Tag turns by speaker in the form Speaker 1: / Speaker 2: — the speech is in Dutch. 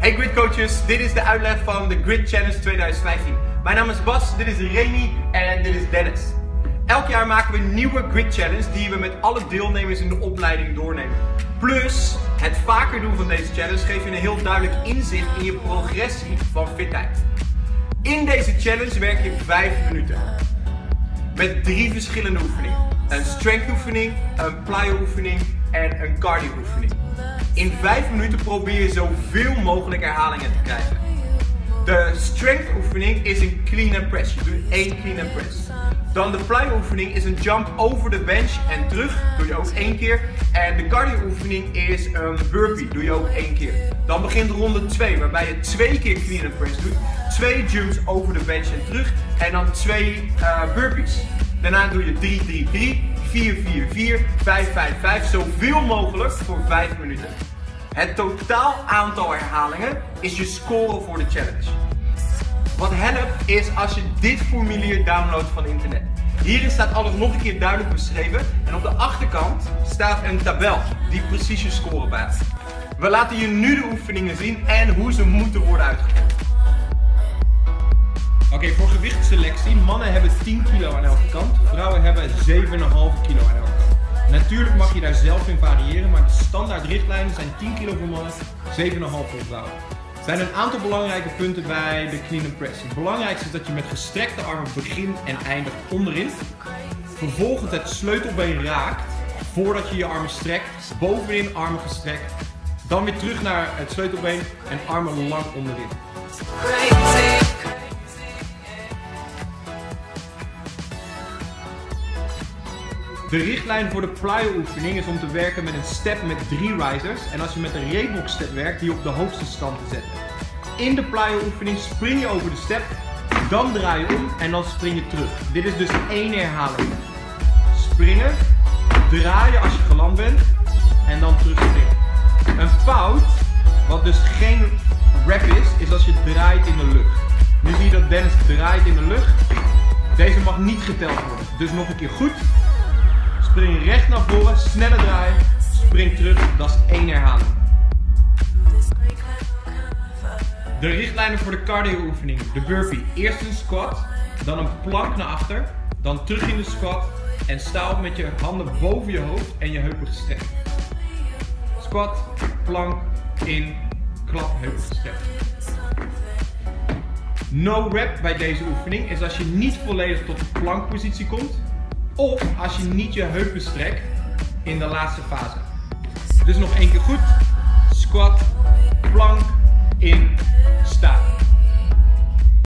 Speaker 1: Hey Grid Coaches, dit is de uitleg van de Grid Challenge 2015. Mijn naam is Bas, dit is Remy en dit is Dennis. Elk jaar maken we een nieuwe Grid Challenge die we met alle deelnemers in de opleiding doornemen. Plus, het vaker doen van deze challenge geeft je een heel duidelijk inzicht in je progressie van fitheid. In deze challenge werk je 5 minuten. Met drie verschillende oefeningen. Een strength oefening, een plyo oefening en een cardio oefening. In 5 minuten probeer je zoveel mogelijk herhalingen te krijgen. De strength oefening is een clean and press. Je doet één clean and press. Dan de plyo oefening is een jump over de bench en terug. Doe je ook één keer. En de cardio oefening is een burpee. Doe je ook één keer. Dan begint ronde 2 waarbij je twee keer clean and press doet. Twee jumps over de bench en terug. En dan twee uh, burpees. Daarna doe je 3, 3, 3, 4, 4, 4, 5, 5, 5. Zoveel mogelijk voor 5 minuten. Het totaal aantal herhalingen is je score voor de challenge. Wat helpt is als je dit formulier downloadt van internet. Hierin staat alles nog een keer duidelijk beschreven en op de achterkant staat een tabel die precies je score bijhoudt. We laten je nu de oefeningen zien en hoe ze moeten worden uitgevoerd. Oké, voor gewichtsselectie. Mannen hebben 10 kilo aan elke kant, vrouwen hebben 7,5 kilo aan elke kant. Natuurlijk mag je daar zelf in variëren, maar de standaard richtlijnen zijn 10 kilo voor mannen, 7,5 voor vrouwen. Er zijn een aantal belangrijke punten bij de clean and press. Het belangrijkste is dat je met gestrekte armen begint en eindigt onderin. Vervolgens het sleutelbeen raakt voordat je je armen strekt. Bovenin armen gestrekt. Dan weer terug naar het sleutelbeen en armen lang onderin. De richtlijn voor de plyo oefening is om te werken met een step met drie risers en als je met een reebok step werkt, die op de hoogste stand te zetten. In de plyo oefening spring je over de step, dan draai je om en dan spring je terug. Dit is dus één herhaling. Springen, draaien als je geland bent en dan terugspringen. Een fout, wat dus geen rap is, is als je draait in de lucht. Nu zie je dat Dennis draait in de lucht. Deze mag niet geteld worden. Dus nog een keer goed. Spring recht naar voren, sneller draaien, spring terug, dat is één herhaling. De richtlijnen voor de cardio oefening. De burpee. Eerst een squat, dan een plank naar achter, dan terug in de squat en sta op met je handen boven je hoofd en je heupen gestrekt. Squat, plank, in, klap, heupen gestrekt. No rep bij deze oefening is als je niet volledig tot de plankpositie komt of als je niet je heupen strekt in de laatste fase. Dus nog één keer goed. Squat, plank, in,